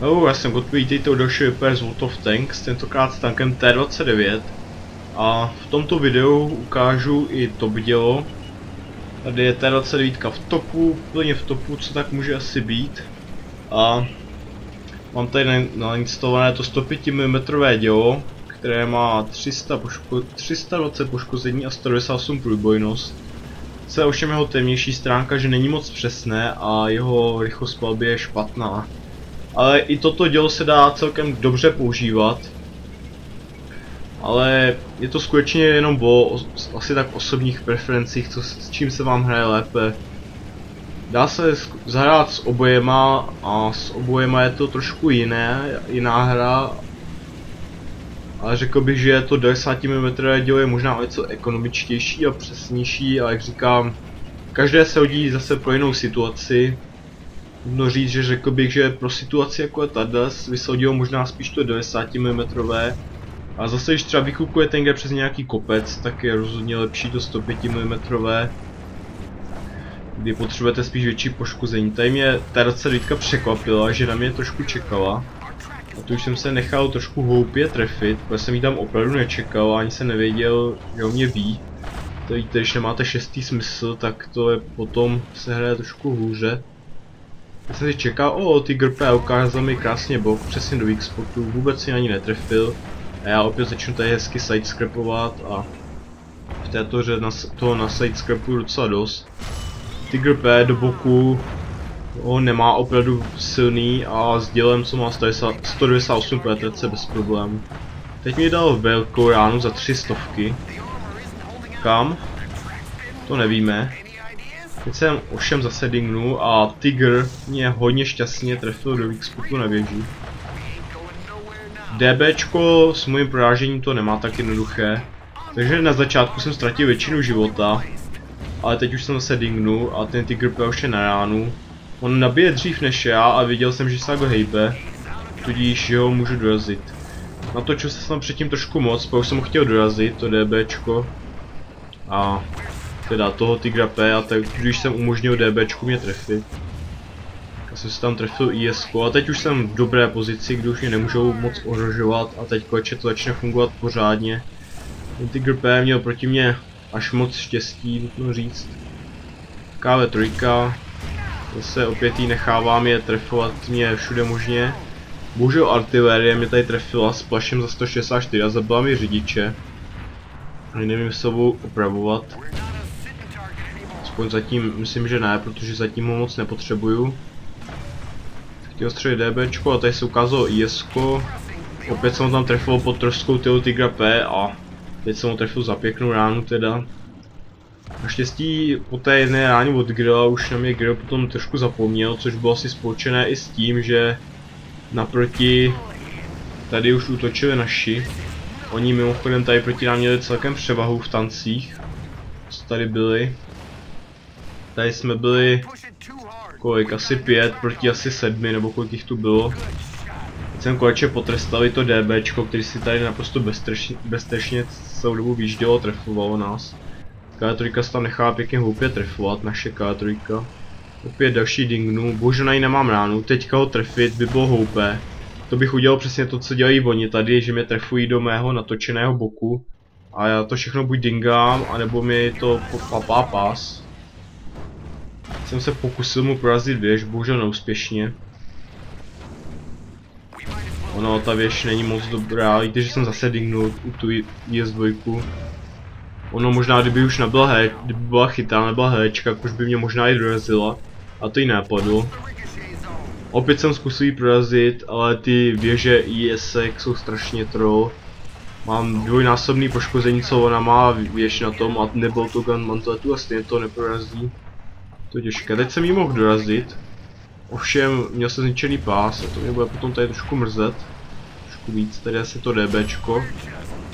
No, já jsem od vítejte u dalšího repair z World of Tanks, tentokrát s tankem T29. A v tomto videu ukážu i to dělo. Tady je T29 v topu, plně v topu, co tak může asi být. A mám tady nainstalované to 105 mm dělo, které má 300 poško 320 poškození a 198 průbojnost. Co je ovšem jeho temnější stránka, že není moc přesné a jeho rychlost palby je špatná. Ale i toto dělo se dá celkem dobře používat. Ale je to skutečně jenom o asi tak osobních preferencích, co, s čím se vám hraje lépe. Dá se zahrát s obojema a s obojema je to trošku jiné, jiná hra. Ale řekl bych, že to 90 mm dílo je možná o něco ekonomičtější a přesnější, ale jak říkám, každé se hodí zase pro jinou situaci. No říct, že řekl bych, že pro situaci jako je tady vysoudil možná spíš to 90 mm. A zase, když třeba vykukujete někde přes nějaký kopec, tak je rozhodně lepší to 105 mm. Kdy potřebujete spíš větší poškození. Tady mě ta Vítka překvapila, že na mě trošku čekala. A tu už jsem se nechal trošku hloupě trefit, protože jsem ji tam opravdu nečekal, ani jsem nevěděl, že o mě ví. To víte, když nemáte šestý smysl, tak to je potom se hraje trošku hůře. Já jsem si čekal, o, Tiger P ukázal mi krásně bok, přesně do X-spotu, vůbec si ani netrefil. A já opět začnu tady hezky sidescrapovat a v této hře na, toho na sidescrapuju docela dost. Tiger P do boku ho nemá opravdu silný a s dělem co má 198 PTC bez problémů. Teď mi dal velkou ránu za tři stovky. Kam? To nevíme. Teď jsem ovšem zase dingnu a Tiger mě hodně šťastně trefil do X-Putu na věži. DBčko s mojím prorážením to nemá tak jednoduché. Takže na začátku jsem ztratil většinu života. Ale teď už jsem zase dingnu a ten Tiger je na ránu. On nabije dřív než já a viděl jsem, že se jako hejbe. Tudíž ho můžu dorazit. Natočil jsem tam předtím trošku moc, protože jsem ho chtěl dorazit, to DBčko. A teda toho Tigra P a tak, když jsem umožnil DBčku mě trefit. Já jsem si tam trefil IS a teď už jsem v dobré pozici, kdy už mě nemůžou moc ohrožovat a teď konečně to začne fungovat pořádně. Tiger P měl proti mě až moc štěstí, nutno říct. KV3, zase opět jí nechávám je trefovat mě všude možně. Bohužel artilérie mě tady trefila s plašem za 164 a zabila mi řidiče. Ani nevím, se budu opravovat. Aspoň zatím myslím, že ne, protože zatím ho moc nepotřebuju. Chtěl střelit DBčko a tady se ukázalo ISko. Opět jsem ho tam trefil pod troškou tyho Tigra P a teď jsem ho trefil za pěknou ránu teda. Naštěstí po té jedné ráně od Grilla už na mě Grill potom trošku zapomněl, což bylo asi spolčené i s tím, že naproti tady už útočili naši. Oni mimochodem tady proti nám měli celkem převahu v tancích, co tady byli. Tady jsme byli kolik, asi pět proti asi sedmi, nebo kolik jich tu bylo. Teď jsem konečně potrestali to DBčko, který si tady naprosto beztrešně, celou dobu výždělo, trefovalo nás. K3 se tam nechá pěkně hloupě trefovat, naše K3. Opět další dingnu, bohužel na ní nemám ránu, teďka ho trefit by bylo hloupé. To bych udělal přesně to, co dělají oni tady, že mě trefují do mého natočeného boku. A já to všechno buď dingám, anebo mi to papá pas. Jsem se pokusil mu prorazit věž, bohužel neúspěšně. Ono, ta věž není moc dobrá, víte, že jsem zase dingnul u tu IS-2. Ono možná, kdyby už nebyla he, kdyby byla chytá, nebyla hečka, už by mě možná i dorazila. A to jí nepadlo. Opět jsem zkusil prorazit, ale ty věže ISek jsou strašně troll. Mám dvojnásobný poškození, co ona má věž na tom a nebyl to gun mantletu a stejně to neprorazí. To je těžké. Teď jsem jí mohl dorazit. Ovšem, měl jsem zničený pás a to mě bude potom tady trošku mrzet. Trošku víc, tady asi to DBčko.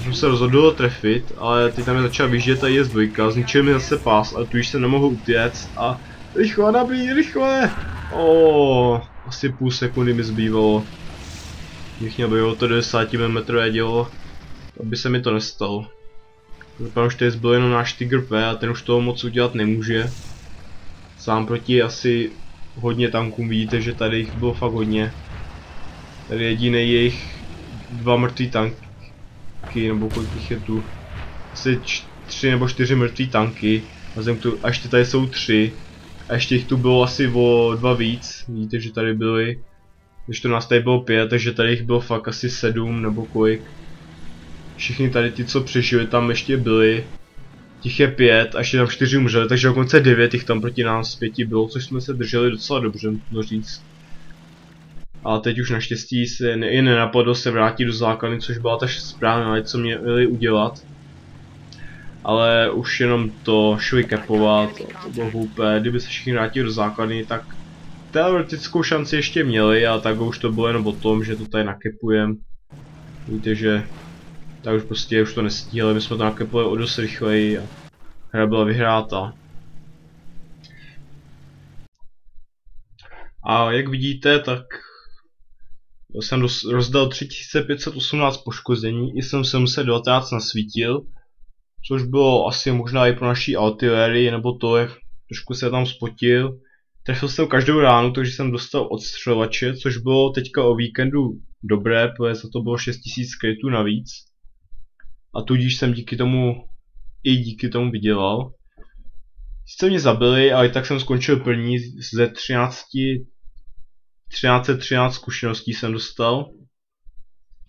Jsem se rozhodl trefit, ale teď tam je začal vyjíždět ta je dvojka, zničil mi zase pás, ale tu již se nemohl utěct a... Rychle nabíj, rychle! Oh, asi půl sekundy mi zbývalo. Bych měl bylo to 90 mm dělo, aby se mi to nestalo. Doufám, už tady zbyl jenom náš Tiger P a ten už toho moc udělat nemůže. Sám proti asi hodně tanků, vidíte, že tady jich bylo fakt hodně. Tady jediný jejich dva mrtví tanky, nebo kolik jich je tu. Asi tři nebo čtyři mrtví tanky. A, tu, a ještě tady jsou tři. A ještě jich tu bylo asi o dva víc. Vidíte, že tady byly. Když to nás tady bylo pět, takže tady jich bylo fakt asi sedm nebo kolik. Všichni tady ty, co přežili, tam ještě byli. Těch je pět a ještě tam čtyři umřeli, takže dokonce devět jich tam proti nás pěti bylo, což jsme se drželi docela dobře, no říct. A teď už naštěstí se ne, i nenapadlo se vrátit do základny, což byla ta správná věc, co měli udělat. Ale už jenom to šli kepovat, to bylo hloupé, kdyby se všichni vrátili do základny, tak teoretickou šanci ještě měli, a tak už to bylo jenom o tom, že to tady nakepujem. Víte, že tak už prostě už to nestíhali, my jsme to nakepli o dost rychleji a hra byla vyhráta. A jak vidíte, tak jsem rozdal 3518 poškození, i jsem 719 nasvítil, což bylo asi možná i pro naší artilérii, nebo to, jak trošku se tam spotil. Trefil jsem každou ránu, takže jsem dostal odstřelovače, což bylo teďka o víkendu dobré, protože za to bylo 6000 krytů navíc a tudíž jsem díky tomu i díky tomu vydělal. Sice mě zabili, ale tak jsem skončil první ze 13 1313 zkušeností jsem dostal.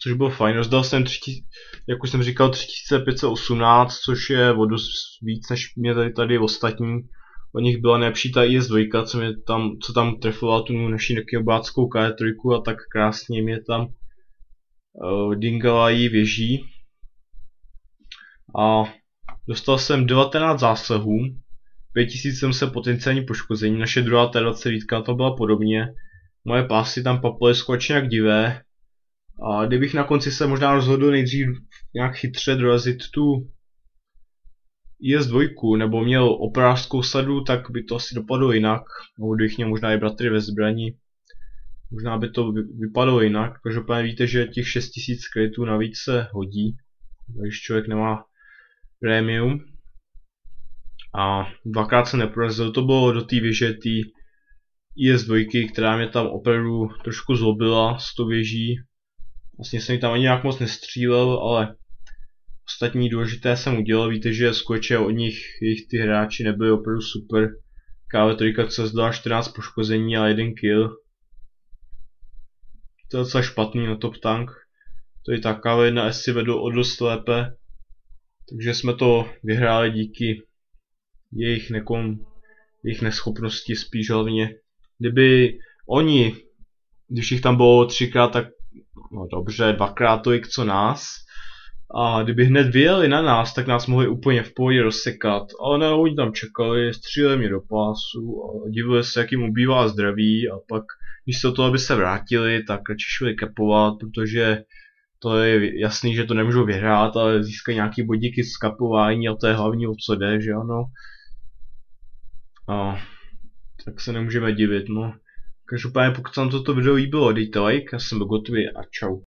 Což bylo fajn, rozdal jsem, 3, jak už jsem říkal, 3518, což je o dost víc než mě tady, tady ostatní. O nich byla nejlepší ta IS-2, co, tam, co tam trefovala tu naši nekyobáckou K3 a tak krásně mě tam uh, dingala jí věží a dostal jsem 19 zásahů, 5700 potenciální poškození, naše druhá T20 to byla podobně, moje pásy tam papaly skočně jak divé, a kdybych na konci se možná rozhodl nejdřív nějak chytře dorazit tu IS-2, nebo měl operářskou sadu, tak by to asi dopadlo jinak, nebo kdybych měl možná i bratry ve zbraní, možná by to vypadalo jinak, každopádně víte, že těch 6000 kreditů navíc se hodí, když člověk nemá Premium. A dvakrát se neporazil, to bylo do té věže té IS-2, která mě tam opravdu trošku zlobila s tou věží. Vlastně jsem ji tam ani nějak moc nestřílel, ale ostatní důležité jsem udělal. Víte, že skoče od nich, jejich ty hráči nebyli opravdu super. KV3 se zdala 14 poškození a jeden kill. To je docela špatný na top tank. To je ta KV1 S si vedl o dost lépe. Takže jsme to vyhráli díky jejich, nekom, jejich neschopnosti spíš hlavně. Kdyby oni, když jich tam bylo třikrát, tak no dobře, dvakrát tolik co nás, a kdyby hned vyjeli na nás, tak nás mohli úplně v pohodě rozsekat. Ale ne, oni tam čekali, stříleli mě do pásu a divili se, jak jim ubývá zdraví a pak místo toho, aby se vrátili, tak radši šli kepovat, protože to je jasný, že to nemůžu vyhrát, ale získat nějaký bodíky z kapování a to je hlavní o co jde, že ano. A tak se nemůžeme divit, no. Každopádně pokud se vám toto video líbilo, dejte like, já jsem Gotovi a čau.